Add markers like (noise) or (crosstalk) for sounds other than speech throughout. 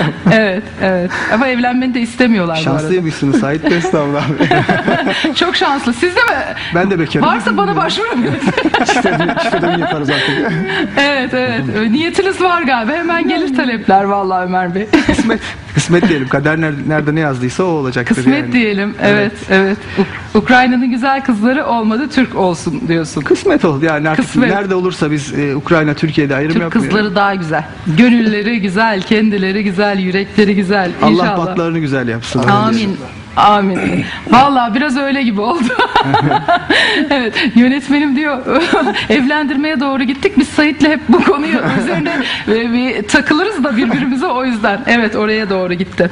(laughs) evet, evet. Ama evlenmeni de istemiyorlar. Şanslıymışsınız Sait Bey estağfurullah. (laughs) Çok şanslı. Siz de mi? ben de bekarım. Varsa bana başvurabilirsiniz. çifte, çifte düğün yaparız artık. evet, evet. Niyetiniz var galiba. Hemen gelir talepler vallahi Ömer Bey. Kısmet, (laughs) kısmet diyelim. Kader nerede, nerede ne yazdıysa o olacaktır Kısmet yani. diyelim. Evet, evet. Uk- Ukrayna'nın güzel kızları olmadı, Türk olsun diyorsun. Kısmet oldu yani artık Kısmet. nerede olursa biz e, Ukrayna Türkiye'de ayrım Türk yapmıyoruz. kızları daha güzel. Gönülleri güzel, kendileri güzel, yürekleri güzel. Allah İnşallah. batlarını güzel yapsın. Amin. Amin. Vallahi biraz öyle gibi oldu. (laughs) evet, yönetmenim diyor (laughs) evlendirmeye doğru gittik. Biz Sait'le hep bu konuyu üzerine e, bir takılırız da birbirimize o yüzden. Evet, oraya doğru gitti.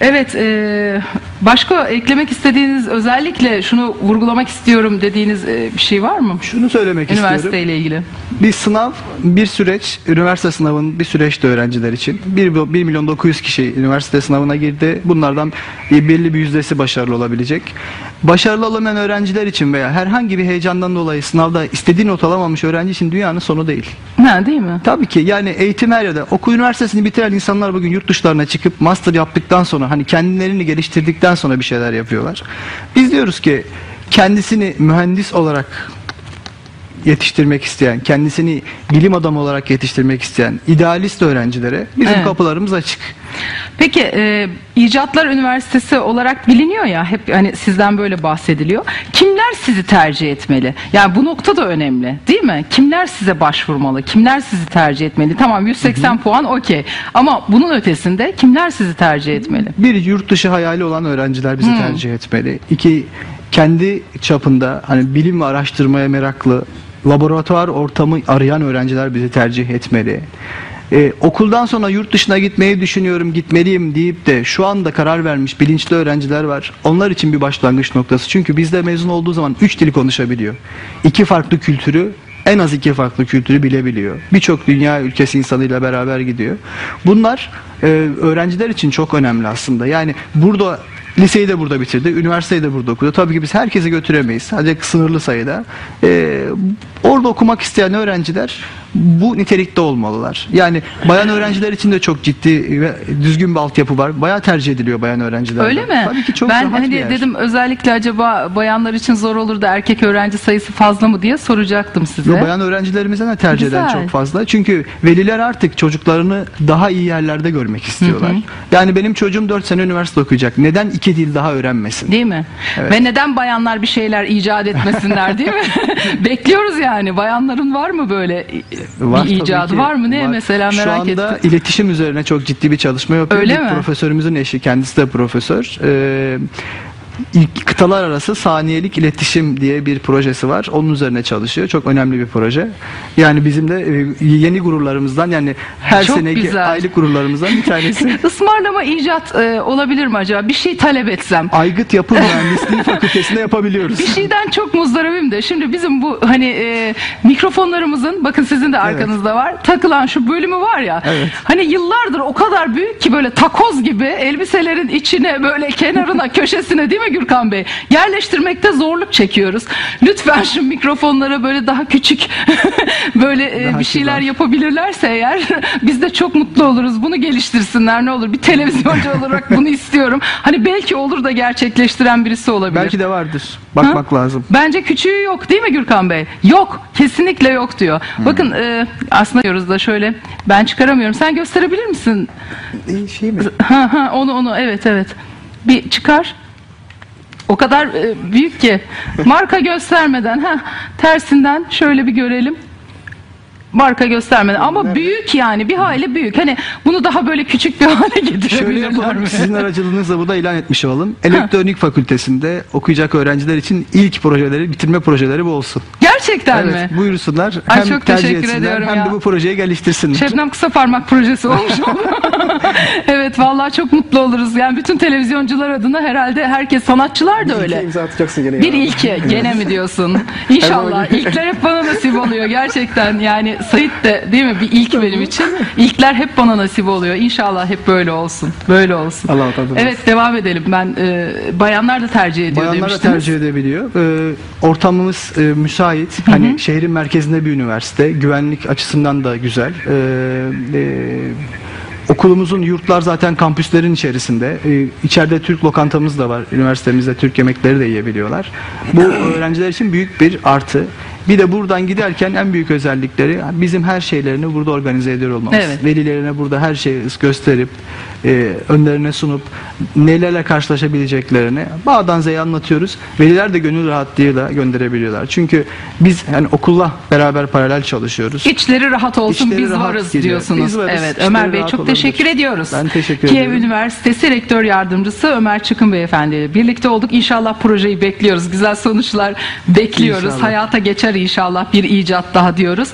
Evet, e, başka eklemek istediğiniz özellikle şunu vurgulamak istiyorum dediğiniz e, bir şey var mı? Şunu söylemek istiyorum. Üniversite ile ilgili. Bir sınav, bir süreç, üniversite sınavının bir süreçti öğrenciler için. 1, 1 milyon 900 kişi üniversite sınavına girdi. Bunlardan bir- belli bir yüzdesi başarılı olabilecek. Başarılı olamayan öğrenciler için veya herhangi bir heyecandan dolayı sınavda istediği not alamamış öğrenci için dünyanın sonu değil. Ha, değil mi? Tabii ki yani eğitim her yerde. Okul üniversitesini bitiren insanlar bugün yurt dışlarına çıkıp master yaptıktan sonra hani kendilerini geliştirdikten sonra bir şeyler yapıyorlar. Biz diyoruz ki kendisini mühendis olarak yetiştirmek isteyen, kendisini bilim adamı olarak yetiştirmek isteyen idealist öğrencilere bizim Evet. kapılarımız açık. Peki e, İcatlar Üniversitesi olarak biliniyor ya hep hani sizden böyle bahsediliyor. Kimler sizi tercih etmeli? Yani bu nokta da önemli değil mi? Kimler size başvurmalı? Kimler sizi tercih etmeli? Tamam 180 puan okey. Ama bunun ötesinde kimler sizi tercih etmeli? Bir yurt dışı hayali olan öğrenciler bizi tercih etmeli. İki kendi çapında hani bilim ve araştırmaya meraklı laboratuvar ortamı arayan öğrenciler bizi tercih etmeli. Ee, okuldan sonra yurt dışına gitmeyi düşünüyorum, gitmeliyim deyip de şu anda karar vermiş bilinçli öğrenciler var. Onlar için bir başlangıç noktası. Çünkü bizde mezun olduğu zaman üç dili konuşabiliyor. İki farklı kültürü en az iki farklı kültürü bilebiliyor. Birçok dünya ülkesi insanıyla beraber gidiyor. Bunlar e, öğrenciler için çok önemli aslında. Yani burada liseyi de burada bitirdi, üniversiteyi de burada okudu. Tabii ki biz herkesi götüremeyiz. Sadece sınırlı sayıda. E, orada okumak isteyen öğrenciler bu nitelikte olmalılar. Yani bayan öğrenciler için de çok ciddi ve düzgün bir altyapı var. Bayağı tercih ediliyor bayan öğrenciler. Öyle mi? Tabii ki çok ben rahat bir hani yer. dedim özellikle acaba bayanlar için zor olur da erkek öğrenci sayısı fazla mı diye soracaktım size. Yo, bayan öğrencilerimizden de tercih eden Güzel. çok fazla. Çünkü veliler artık çocuklarını daha iyi yerlerde görmek istiyorlar. Yani benim çocuğum 4 sene üniversite okuyacak. Neden iki dil daha öğrenmesin? Değil mi? Evet. Ve neden bayanlar bir şeyler icat etmesinler değil mi? (laughs) Bekliyoruz yani. Bayanların var mı böyle Var bir icadı ki. var mı? Ne Var. mesela merak Şu anda ettim. iletişim üzerine çok ciddi bir çalışma yapıyor. Öyle Bir mi? Profesörümüzün eşi kendisi de profesör. Ee, ilk kıtalar arası saniyelik iletişim diye bir projesi var. Onun üzerine çalışıyor. Çok önemli bir proje. Yani bizim de e, yeni gururlarımızdan yani her Çok seneki güzel. aylık gururlarımızdan bir tanesi. (laughs) Ismarlama icat e, olabilir mi acaba? Bir şey talep etsem. Aygıt Yapı (laughs) Mühendisliği Fakültesinde yapabiliyoruz. Bir şeyden çok muzdaribim de şimdi bizim bu hani e, mikrofonlarımızın bakın sizin de arkanızda var takılan şu bölümü var ya Evet. hani yıllardır o kadar büyük ki böyle takoz gibi elbiselerin içine böyle kenarına (laughs) köşesine değil mi Gürkan Bey yerleştirmekte zorluk çekiyoruz. Lütfen şu mikrofonlara böyle daha küçük (laughs) böyle e, Daha bir şeyler kibar. yapabilirlerse eğer (laughs) biz de çok mutlu oluruz. Bunu geliştirsinler ne olur. Bir televizyoncu olarak bunu istiyorum. Hani belki olur da gerçekleştiren birisi olabilir. Belki de vardır. Bakmak Ha? lazım. Bence küçüğü yok değil mi Gürkan Bey? Yok. Kesinlikle yok diyor. Bakın e, aslında diyoruz da şöyle ben çıkaramıyorum. Sen gösterebilir misin? Şey mi? Ha ha onu onu evet evet. Bir çıkar. O kadar e, büyük ki marka göstermeden ha tersinden şöyle bir görelim. Marka göstermeden ama büyük yani bir hayli büyük. Hani bunu daha böyle küçük bir hale getirebilirler mi? Sizin aracılığınızla burada ilan etmiş olalım. Elektronik fakültesinde okuyacak öğrenciler için ilk projeleri, bitirme projeleri bu olsun. Gerçekten mi? Evet, buyursunlar. Ay, hem çok tercih teşekkür etsinler ediyorum hem ya. de bu projeyi geliştirsinler. Şebnem kısa parmak projesi olmuş (laughs) (laughs) evet vallahi çok mutlu oluruz. Yani bütün televizyoncular adına herhalde herkes sanatçılar da öyle. imza atacaksın gene Bir ilke gene mi diyorsun? (laughs) İnşallah. İlkler hep bana nasip oluyor gerçekten. Yani Sait de değil mi bir ilk benim için. İlkler hep bana nasip oluyor. İnşallah hep böyle olsun. Böyle olsun. Allah tadını Evet devam edelim. Ben e, bayanlar da tercih ediyor Bayanlar da demiştiniz. tercih edebiliyor. Ee, ortamımız e, müsait. Hani şehrin merkezinde bir üniversite. Güvenlik açısından da güzel. Ee, e, okulumuzun yurtlar zaten kampüslerin içerisinde. E, içeride Türk lokantamız da var. Üniversitemizde Türk yemekleri de yiyebiliyorlar. Bu öğrenciler için büyük bir artı. Bir de buradan giderken en büyük özellikleri bizim her şeylerini burada organize ediyor olmamız. Evet. Velilerine burada her şeyi gösterip e, önlerine sunup nelerle karşılaşabileceklerini Bağdan Z'ye anlatıyoruz. Veliler de gönül rahatlığıyla gönderebiliyorlar. Çünkü biz yani okulla beraber paralel çalışıyoruz. İçleri rahat olsun İçleri biz rahat varız diyorsunuz. Biz varız, evet Ömer Bey çok olabilir. teşekkür ediyoruz. Ben teşekkür Kiev ediyorum. Üniversitesi Rektör Yardımcısı Ömer Çıkın Beyefendi birlikte olduk. İnşallah projeyi bekliyoruz. Güzel sonuçlar bekliyoruz. İnşallah. Hayata geçer inşallah bir icat daha diyoruz.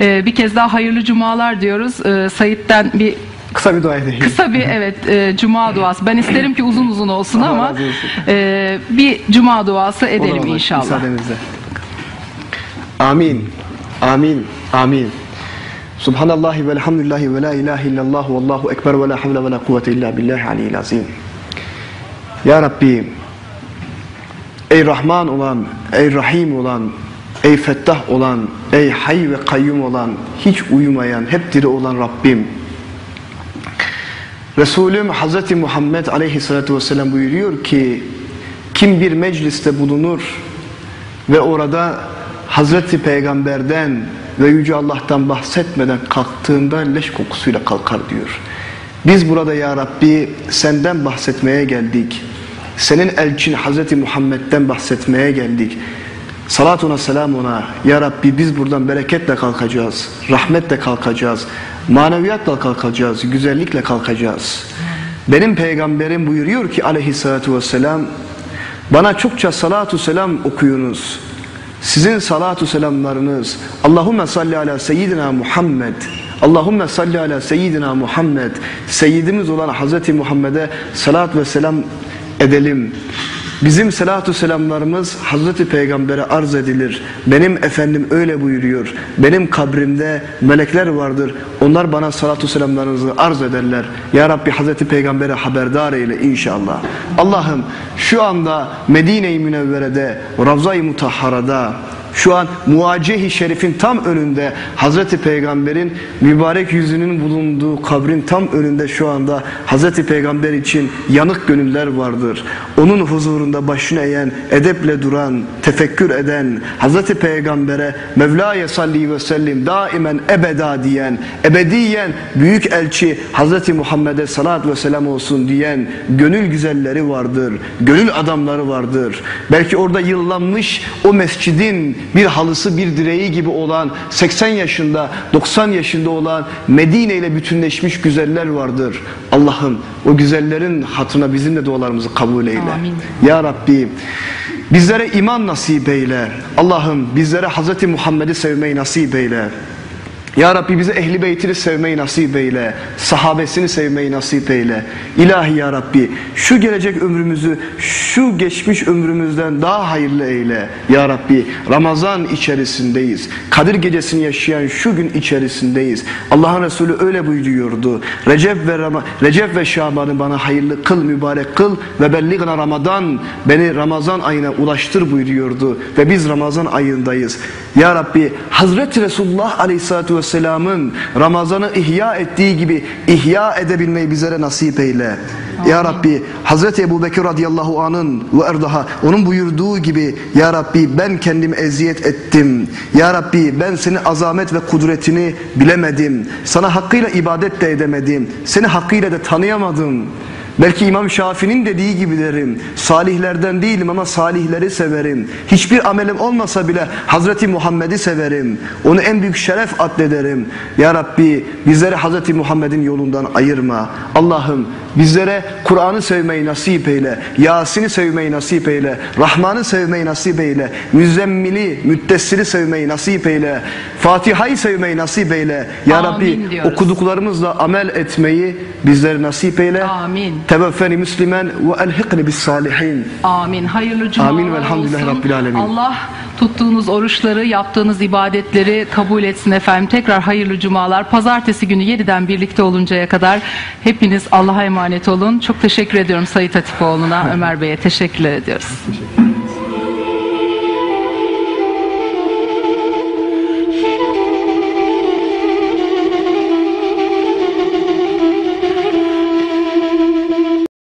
Ee, bir kez daha hayırlı cumalar diyoruz. Ee, Sait'ten bir Kısa bir dua edeyim. Kısa bir evet e, cuma duası. Ben isterim ki uzun uzun olsun Allah ama razı olsun. e, bir cuma duası edelim Olur, olur. inşallah. Müsaadenizle. Amin. Amin. Amin. Subhanallahi ve elhamdülillahi ve la ilahe illallah ve allahu ekber ve la havle ve la kuvvete illa billahi aliyyil azim. Ya Rabbi, ey Rahman olan, ey Rahim olan, ey Fettah olan, ey Hay ve Kayyum olan, hiç uyumayan, hep diri olan Rabbim. Resulüm Hazreti Muhammed aleyhissalatü vesselam buyuruyor ki kim bir mecliste bulunur ve orada Hazreti Peygamber'den ve Yüce Allah'tan bahsetmeden kalktığında leş kokusuyla kalkar diyor. Biz burada ya Rabbi senden bahsetmeye geldik. Senin elçin Hazreti Muhammed'den bahsetmeye geldik. Salat ona selam ona. Ya Rabbi biz buradan bereketle kalkacağız. Rahmetle kalkacağız. Maneviyatla kalkacağız. Güzellikle kalkacağız. Benim peygamberim buyuruyor ki aleyhissalatu vesselam bana çokça salatu selam okuyunuz. Sizin salatu selamlarınız Allahümme salli ala seyyidina Muhammed Allahümme salli ala seyyidina Muhammed Seyyidimiz olan Hazreti Muhammed'e salat ve selam edelim. Bizim salatu selamlarımız Hazreti Peygamber'e arz edilir. Benim efendim öyle buyuruyor. Benim kabrimde melekler vardır. Onlar bana salatu selamlarınızı arz ederler. Ya Rabbi Hazreti Peygamber'e haberdar eyle inşallah. Allah'ım şu anda Medine-i Münevvere'de, Ravza-i Mutahhara'da, şu an Muacehi Şerif'in tam önünde Hazreti Peygamber'in mübarek yüzünün bulunduğu kabrin tam önünde şu anda Hazreti Peygamber için yanık gönüller vardır. Onun huzurunda başını eğen, edeple duran, tefekkür eden, Hazreti Peygamber'e Mevla'ya salli ve sellim daimen ebeda diyen, ebediyen büyük elçi Hazreti Muhammed'e salat ve selam olsun diyen gönül güzelleri vardır. Gönül adamları vardır. Belki orada yıllanmış o mescidin bir halısı bir direği gibi olan 80 yaşında 90 yaşında olan Medine ile bütünleşmiş güzeller vardır. Allah'ım o güzellerin hatırına bizim de dualarımızı kabul eyle. Amin. Ya Rabbi bizlere iman nasip eyle. Allah'ım bizlere Hazreti Muhammed'i sevmeyi nasip eyle. Ya Rabbi bize ehli beytini sevmeyi nasip eyle. Sahabesini sevmeyi nasip eyle. İlahi Ya Rabbi şu gelecek ömrümüzü şu geçmiş ömrümüzden daha hayırlı eyle. Ya Rabbi Ramazan içerisindeyiz. Kadir gecesini yaşayan şu gün içerisindeyiz. Allah'ın Resulü öyle buyuruyordu. Recep ve Rama, Recep ve Şaban'ı bana hayırlı kıl, mübarek kıl ve belligna Ramazan beni Ramazan ayına ulaştır buyuruyordu. Ve biz Ramazan ayındayız. Ya Rabbi Hazreti Resulullah Aleyhisselatü Vesselam'ın Ramazan'ı ihya ettiği gibi ihya edebilmeyi bizlere nasip eyle. Ya Rabbi Hazreti Ebu Bekir radıyallahu anın ve erdaha onun buyurduğu gibi Ya Rabbi ben kendimi eziyet ettim. Ya Rabbi ben senin azamet ve kudretini bilemedim. Sana hakkıyla ibadet de edemedim. Seni hakkıyla da tanıyamadım. Belki İmam Şafii'nin dediği gibi derim. Salihlerden değilim ama salihleri severim. Hiçbir amelim olmasa bile Hazreti Muhammed'i severim. Onu en büyük şeref addederim. Ya Rabbi bizleri Hazreti Muhammed'in yolundan ayırma. Allah'ım bizlere Kur'an'ı sevmeyi nasip eyle. Yasin'i sevmeyi nasip eyle. Rahman'ı sevmeyi nasip eyle. Müzzemmili, müddessiri sevmeyi nasip eyle. Fatiha'yı sevmeyi nasip eyle. Ya Amin Rabbi diyoruz. okuduklarımızla amel etmeyi bizlere nasip eyle. Amin. Teveffeni Müslümen ve elhiqni bis salihin. Amin. Hayırlı cumalar Amin ve elhamdülillahi olsun. rabbil alemin. Allah tuttuğunuz oruçları, yaptığınız ibadetleri kabul etsin efendim. Tekrar hayırlı cumalar. Pazartesi günü yeniden birlikte oluncaya kadar hepiniz Allah'a emanet olun. Çok teşekkür ediyorum Sayit Hatipoğlu'na, Ömer Bey'e teşekkürler ediyoruz.